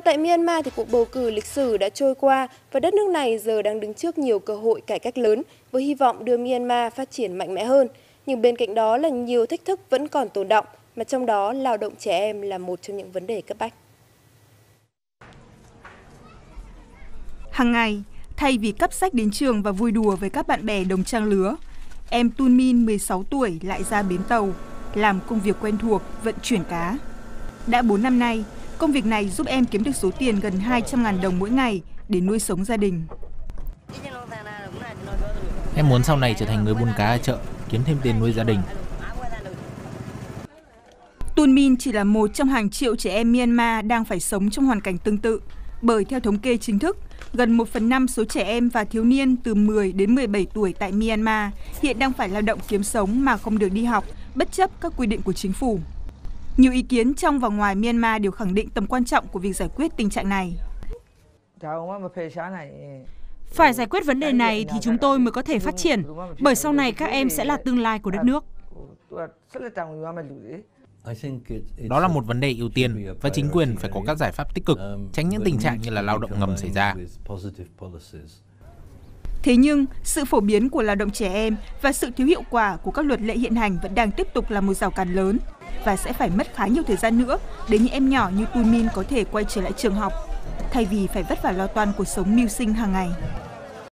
Còn tại Myanmar thì cuộc bầu cử lịch sử đã trôi qua và đất nước này giờ đang đứng trước nhiều cơ hội cải cách lớn với hy vọng đưa Myanmar phát triển mạnh mẽ hơn. Nhưng bên cạnh đó là nhiều thách thức vẫn còn tồn động, mà trong đó lao động trẻ em là một trong những vấn đề cấp bách. Hàng ngày, thay vì cấp sách đến trường và vui đùa với các bạn bè đồng trang lứa, em Tun Min 16 tuổi lại ra bến tàu, làm công việc quen thuộc vận chuyển cá. Đã 4 năm nay, công việc này giúp em kiếm được số tiền gần 200.000 đồng mỗi ngày để nuôi sống gia đình. Em muốn sau này trở thành người buôn cá ở chợ, kiếm thêm tiền nuôi gia đình. Tun Min chỉ là một trong hàng triệu trẻ em Myanmar đang phải sống trong hoàn cảnh tương tự, bởi theo thống kê chính thức, gần 1 phần 5 số trẻ em và thiếu niên từ 10 đến 17 tuổi tại Myanmar hiện đang phải lao động kiếm sống mà không được đi học, bất chấp các quy định của chính phủ. Nhiều ý kiến trong và ngoài Myanmar đều khẳng định tầm quan trọng của việc giải quyết tình trạng này. Phải giải quyết vấn đề này thì chúng tôi mới có thể phát triển, bởi sau này các em sẽ là tương lai của đất nước. Đó là một vấn đề ưu tiên và chính quyền phải có các giải pháp tích cực, tránh những tình trạng như là lao động ngầm xảy ra. Thế nhưng, sự phổ biến của lao động trẻ em và sự thiếu hiệu quả của các luật lệ hiện hành vẫn đang tiếp tục là một rào cản lớn và sẽ phải mất khá nhiều thời gian nữa để những em nhỏ như Tumin có thể quay trở lại trường học, thay vì phải vất vả lo toan cuộc sống mưu sinh hàng ngày.